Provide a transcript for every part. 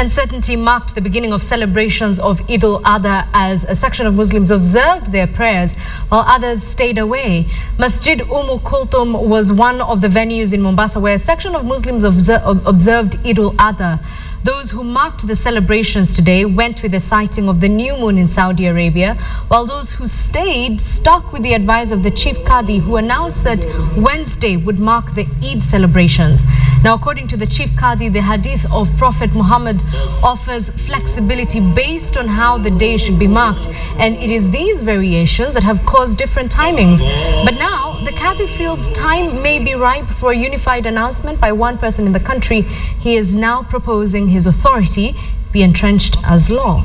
Uncertainty marked the beginning of celebrations of Eid al-Adha as a section of Muslims observed their prayers while others stayed away. Masjid Umm Kulthum was one of the venues in Mombasa where a section of Muslims observed Eid al-Adha. Those who marked the celebrations today went with the sighting of the new moon in Saudi Arabia, while those who stayed stuck with the advice of the chief Qadi who announced that Wednesday would mark the Eid celebrations. Now, according to the chief Qadi, the hadith of Prophet Muhammad offers flexibility based on how the day should be marked, and it is these variations that have caused different timings. But now, Qadi feels time may be ripe for a unified announcement by one person in the country. He is now proposing his authority be entrenched as law.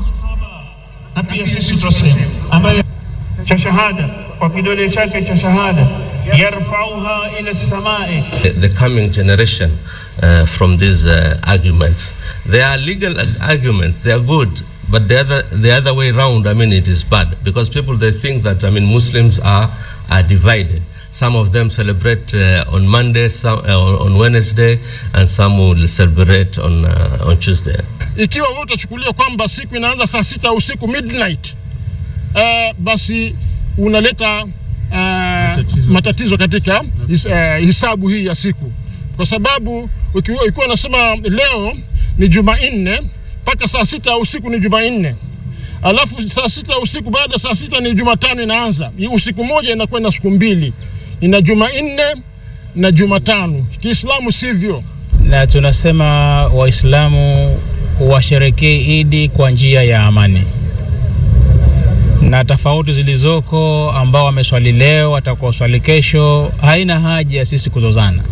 the coming generation uh, from these uh, arguments. They are legal arguments, they are good, but the other, the other way around, I mean, it is bad because people they think that, I mean, Muslims are, are divided. Some of them celebrate uh, on Monday, some uh, on Wednesday, and some will celebrate on, uh, on Tuesday. ikiwa wewe utachukulia kwamba siku inaanza saa sita usiku midnight, uh, basi unaleta uh, matatizo katika his, uh, hisabu hii ya siku, kwa sababu ikiwa unasema leo ni Jumanne mpaka saa sita usiku ni Jumanne alafu saa sita usiku baada ya saa sita ni Jumatano inaanza. Usiku moja inakuwa na siku mbili, ina Jumanne na Jumatano. Kiislamu sivyo. na tunasema Waislamu washerekee Idi kwa njia ya amani, na tofauti zilizoko ambao wameswali leo watakuwa swali kesho, haina haja ya sisi kuzozana.